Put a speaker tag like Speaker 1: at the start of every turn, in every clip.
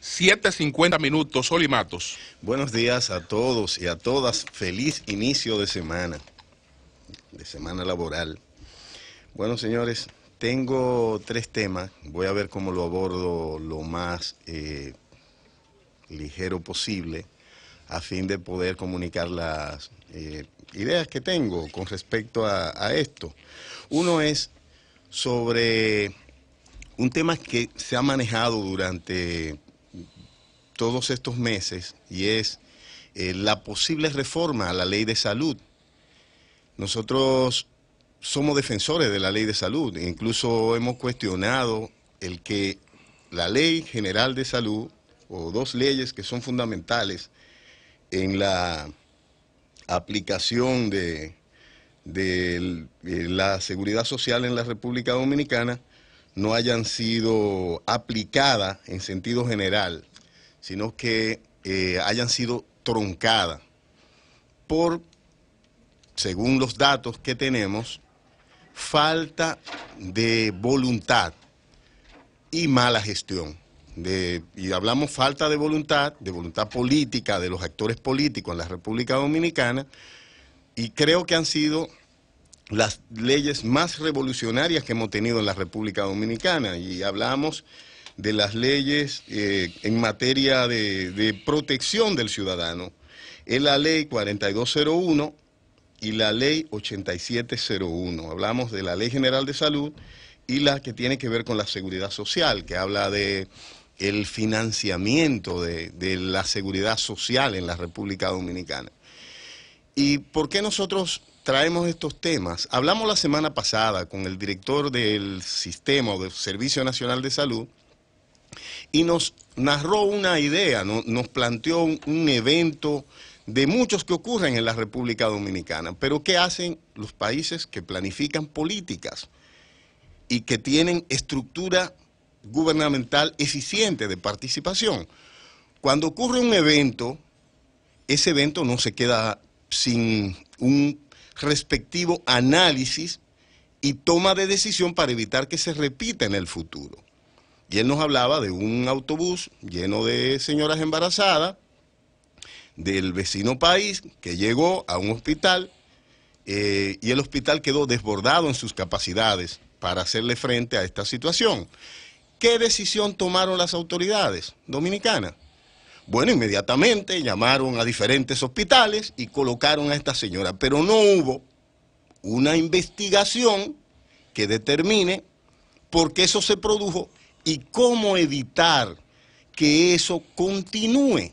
Speaker 1: 7.50 minutos, Sol y Matos.
Speaker 2: Buenos días a todos y a todas. Feliz inicio de semana, de semana laboral. Bueno, señores, tengo tres temas. Voy a ver cómo lo abordo lo más eh, ligero posible a fin de poder comunicar las eh, ideas que tengo con respecto a, a esto. Uno es sobre un tema que se ha manejado durante todos estos meses y es eh, la posible reforma a la ley de salud. Nosotros somos defensores de la ley de salud, incluso hemos cuestionado el que la ley general de salud o dos leyes que son fundamentales en la aplicación de, de la seguridad social en la República Dominicana no hayan sido aplicadas en sentido general, sino que eh, hayan sido troncadas por, según los datos que tenemos, falta de voluntad y mala gestión. De, y hablamos falta de voluntad, de voluntad política de los actores políticos en la República Dominicana, y creo que han sido las leyes más revolucionarias que hemos tenido en la República Dominicana. Y hablamos de las leyes eh, en materia de, protección del ciudadano. Es la ley 4201 y la ley 8701. Hablamos de la ley general de salud y la que tiene que ver con la seguridad social, que habla de el financiamiento de, de la seguridad social en la República Dominicana. ¿Y por qué nosotros traemos estos temas? Hablamos la semana pasada con el director del sistema o del Servicio Nacional de Salud y nos narró una idea, ¿no? nos planteó un, un, evento de muchos que ocurren en la República Dominicana. Pero ¿qué hacen los países que planifican políticas y que tienen estructura gubernamental eficiente de participación? Cuando ocurre un evento, ese evento no se queda sin un respectivo análisis y toma de decisión para evitar que se repita en el futuro. Y él nos hablaba de un autobús lleno de señoras embarazadas del vecino país que llegó a un hospital eh, y el hospital quedó desbordado en sus capacidades para hacerle frente a esta situación. ¿Qué decisión tomaron las autoridades dominicanas? Bueno, inmediatamente llamaron a diferentes hospitales y colocaron a esta señora, pero no hubo una investigación que determine por qué eso se produjo y cómo evitar que eso continúe.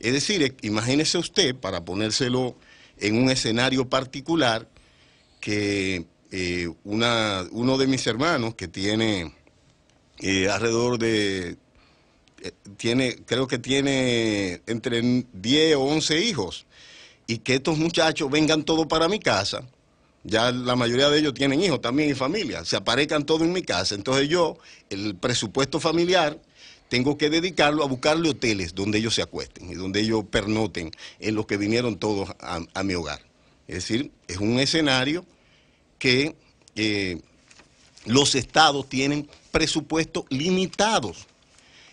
Speaker 2: Es decir, imagínese usted, para ponérselo en un escenario particular, que eh, una, uno de mis hermanos que tiene eh, alrededor de, eh, tiene, creo que tiene entre 10 o 11 hijos, y que estos muchachos vengan todos para mi casa, ya la mayoría de ellos tienen hijos también y familia, se aparezcan todos en mi casa. Entonces yo, el presupuesto familiar, tengo que dedicarlo a buscarle hoteles donde ellos se acuesten y donde ellos pernoten en los que vinieron todos a, a mi hogar. Es decir, es un escenario que eh, los estados tienen presupuestos limitados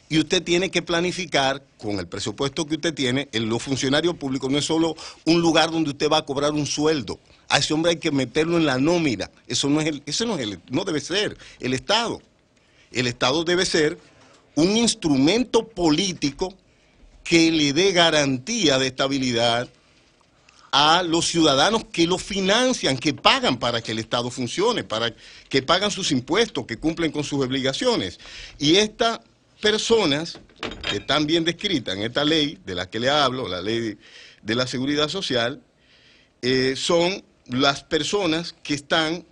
Speaker 2: y usted tiene que planificar con el presupuesto que usted tiene, en los funcionarios públicos no es solo un lugar donde usted va a cobrar un sueldo. A ese hombre hay que meterlo en la nómina. Eso no es el, ese no es el, no debe ser el Estado. El Estado debe ser un instrumento político que le dé garantía de estabilidad a los ciudadanos que lo financian, que pagan para que el Estado funcione, para que pagan sus impuestos, que cumplen con sus obligaciones. Y estas personas que están bien descritas en esta ley de la que le hablo, la ley de la seguridad social, eh, son las personas que están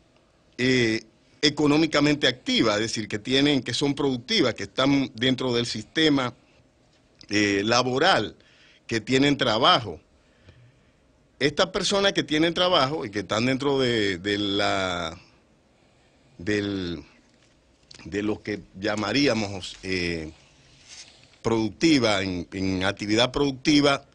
Speaker 2: eh, económicamente activas, es decir, que tienen, que son productivas, que están dentro del sistema eh, laboral, que tienen trabajo. Estas personas que tienen trabajo y que están dentro de, de la del, de lo que llamaríamos eh, productiva, en, actividad productiva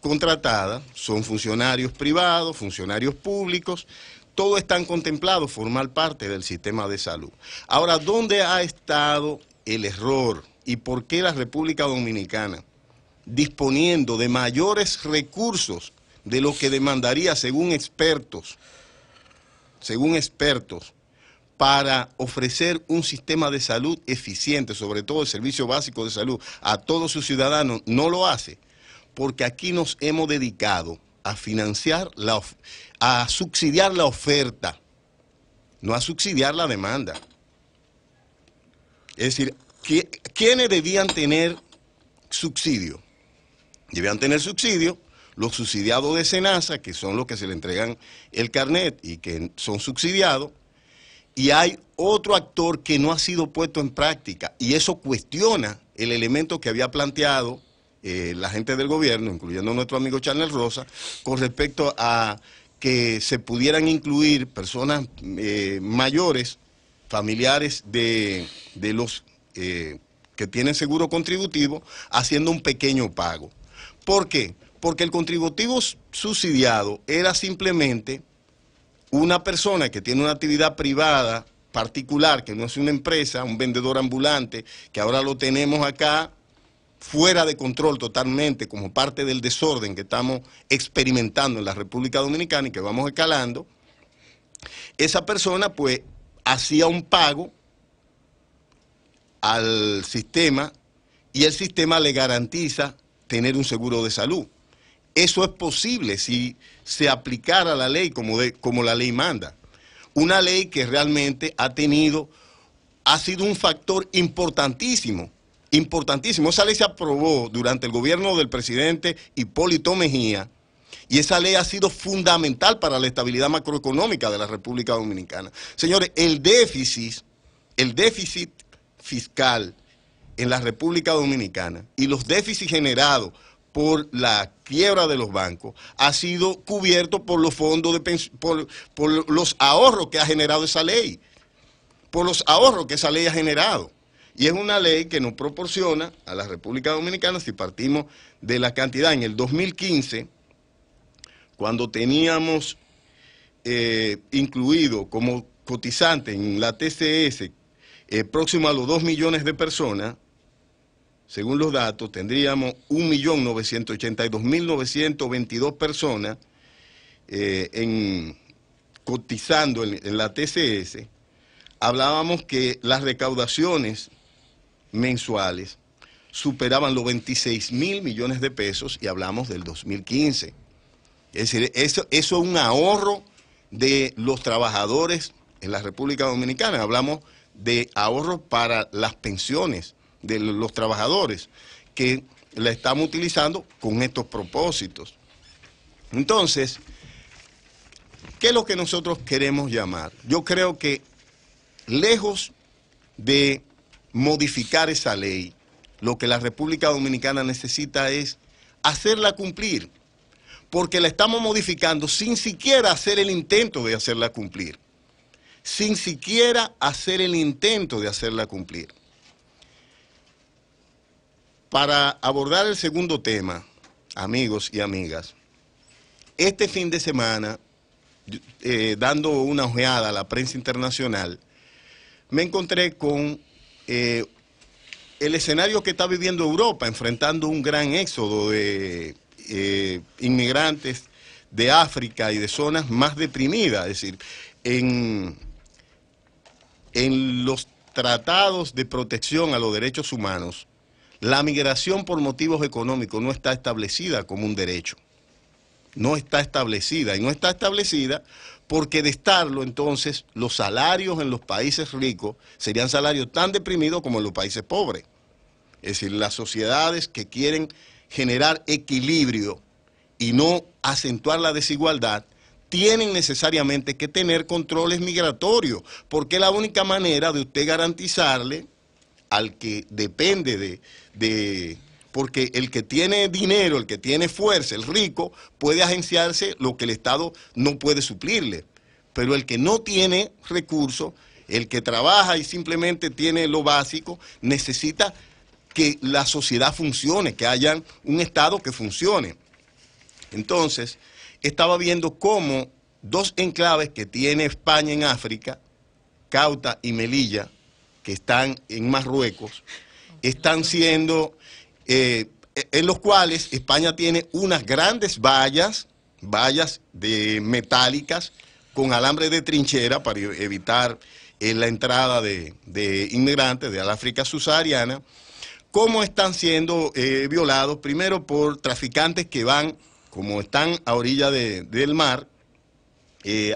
Speaker 2: contratada, son funcionarios privados, funcionarios públicos, todos están contemplados formar parte del sistema de salud. Ahora, ¿dónde ha estado el error y por qué la República Dominicana, disponiendo de mayores recursos de lo que demandaría según expertos, según expertos, para ofrecer un sistema de salud eficiente, sobre todo el servicio básico de salud, a todos sus ciudadanos, no lo hace, porque aquí nos hemos dedicado a financiar, la, a subsidiar la oferta, no a subsidiar la demanda. Es decir, ¿quiénes debían tener subsidio? Debían tener subsidio los subsidiados de Senasa, que son los que se le entregan el carnet y que son subsidiados, y hay otro actor que no ha sido puesto en práctica, y eso cuestiona el elemento que había planteado eh, la gente del gobierno, incluyendo nuestro amigo Charles Rosa, con respecto a que se pudieran incluir personas eh, mayores, familiares de, los eh, que tienen seguro contributivo, haciendo un pequeño pago. ¿Por qué? Porque el contributivo subsidiado era simplemente una persona que tiene una actividad privada particular, que no es una empresa, un vendedor ambulante, que ahora lo tenemos acá fuera de control totalmente como parte del desorden que estamos experimentando en la República Dominicana y que vamos escalando, esa persona pues hacía un pago al sistema y el sistema le garantiza tener un seguro de salud. Eso es posible si se aplicara la ley como, como la ley manda. Una ley que realmente ha tenido, ha sido un factor importantísimo importantísimo. Esa ley se aprobó durante el gobierno del presidente Hipólito Mejía y esa ley ha sido fundamental para la estabilidad macroeconómica de la República Dominicana. Señores, el déficit, el déficit fiscal en la República Dominicana y los déficits generados por la quiebra de los bancos ha sido cubierto por los fondos de por, por los ahorros que ha generado esa ley, por los ahorros que esa ley ha generado. Y es una ley que nos proporciona a la República Dominicana, si partimos de la cantidad en el 2015, cuando teníamos eh, incluido como cotizante en la TCS eh, próximo a los 2 millones de personas, según los datos, tendríamos 1.982.922 personas eh, en, cotizando en, la TCS. Hablábamos que las recaudaciones mensuales superaban los 26 mil millones de pesos y hablamos del 2015. Es decir, eso, eso es un ahorro de los trabajadores en la República Dominicana. Hablamos de ahorro para las pensiones de los trabajadores que la estamos utilizando con estos propósitos. Entonces, ¿qué es lo que nosotros queremos llamar? Yo creo que lejos de modificar esa ley, lo que la República Dominicana necesita es hacerla cumplir, porque la estamos modificando sin siquiera hacer el intento de hacerla cumplir, sin siquiera hacer el intento de hacerla cumplir. Para abordar el segundo tema, amigos y amigas, este fin de semana, eh, dando una ojeada a la prensa internacional, me encontré con eh, el escenario que está viviendo Europa, enfrentando un gran éxodo de eh, inmigrantes de África y de zonas más deprimidas, es decir, en, en los tratados de protección a los derechos humanos, la migración por motivos económicos no está establecida como un derecho. No está establecida. Y no está establecida porque de estarlo entonces los salarios en los países ricos serían salarios tan deprimidos como en los países pobres. Es decir, las sociedades que quieren generar equilibrio y no acentuar la desigualdad, tienen necesariamente que tener controles migratorios, porque es la única manera de usted garantizarle al que depende de, de porque el que tiene dinero, el que tiene fuerza, el rico, puede agenciarse lo que el Estado no puede suplirle. Pero el que no tiene recursos, el que trabaja y simplemente tiene lo básico, necesita que la sociedad funcione, que haya un Estado que funcione. Entonces, estaba viendo cómo dos enclaves que tiene España en África, Cauta y Melilla, que están en Marruecos, están siendo, eh, en los cuales España tiene unas grandes vallas, vallas de metálicas con alambre de trinchera para evitar eh, la entrada de, inmigrantes de África subsahariana, cómo están siendo eh, violados, primero por traficantes que van, como están a orilla del mar,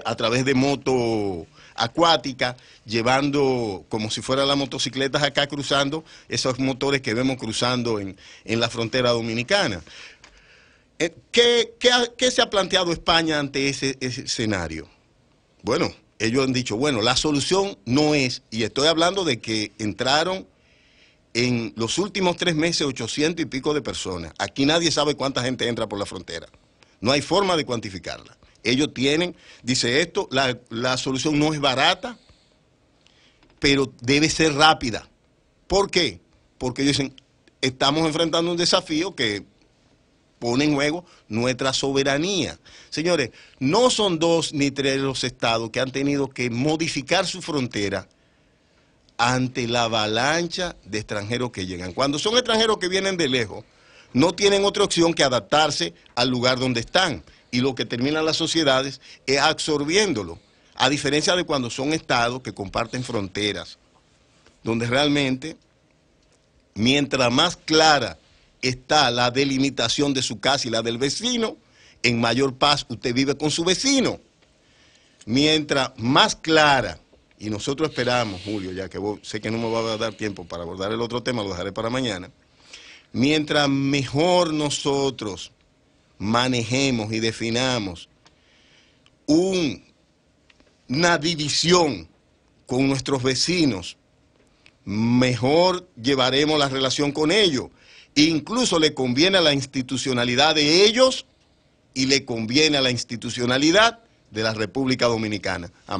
Speaker 2: a través de moto acuática, llevando como si fueran las motocicletas acá cruzando, esos motores que vemos cruzando en, la frontera dominicana. Eh, ¿Qué, se ha planteado España ante ese, escenario? Bueno, ellos han dicho, bueno, la solución no es, y estoy hablando de que entraron en los últimos tres meses 800 y pico de personas. Aquí nadie sabe cuánta gente entra por la frontera. No hay forma de cuantificarla. Ellos tienen, dice esto, la, solución no es barata, pero debe ser rápida. ¿Por qué? Porque ellos dicen, estamos enfrentando un desafío que pone en juego nuestra soberanía. Señores, no son dos ni tres los estados que han tenido que modificar su frontera ante la avalancha de extranjeros que llegan. Cuando son extranjeros que vienen de lejos, no tienen otra opción que adaptarse al lugar donde están y lo que terminan las sociedades es absorbiéndolo, a diferencia de cuando son estados que comparten fronteras, donde realmente, mientras más clara está la delimitación de su casa y la del vecino, en mayor paz usted vive con su vecino. Mientras más clara, y nosotros esperamos, Julio, ya que sé que no me va a dar tiempo para abordar el otro tema, lo dejaré para mañana, mientras mejor nosotros manejemos y definamos una división con nuestros vecinos, mejor llevaremos la relación con ellos. Incluso le conviene a la institucionalidad de ellos y le conviene a la institucionalidad de la República Dominicana. A